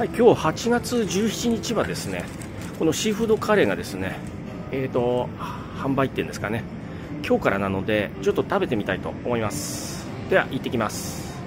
はい、今日8月17日はですね、このシーフードカレーがですね、えーと、販売店ですかね、今日からなので、ちょっと食べてみたいと思います。では、行ってきます。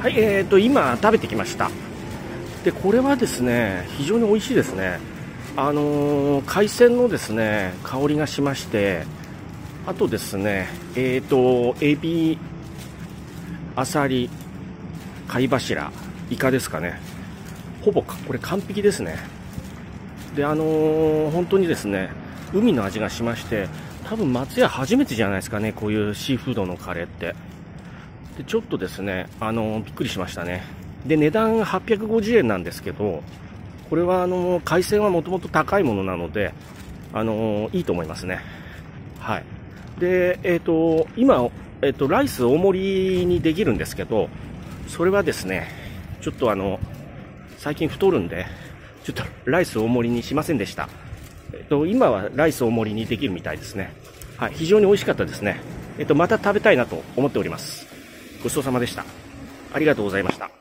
はい、えーと、今食べてきました。で、これはですね、非常に美味しいですね。あのー、海鮮のですね、香りがしまして、あとですね、えーと、エビ、アサリ、貝柱、イカですかね。ほぼこれ完璧ですね。で、あのー、本当にですね、海の味がしまして、多分松屋初めてじゃないですかね、こういうシーフードのカレーって。でちょっとですね、あのびっくりしましたね。で、値段が850円なんですけど、これはあの海鮮はもともと高いものなので、あのいいと思いますね。はい。で、えっ、ー、と、今、えっ、ー、と、ライス大盛りにできるんですけど、それはですね、ちょっとあの、最近太るんで、ちょっとライス大盛りにしませんでした。えっ、ー、と、今はライス大盛りにできるみたいですね。はい、非常に美味しかったですね。えっと、また食べたいなと思っております。ごちそうさまでした。ありがとうございました。